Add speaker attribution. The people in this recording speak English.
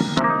Speaker 1: Bye.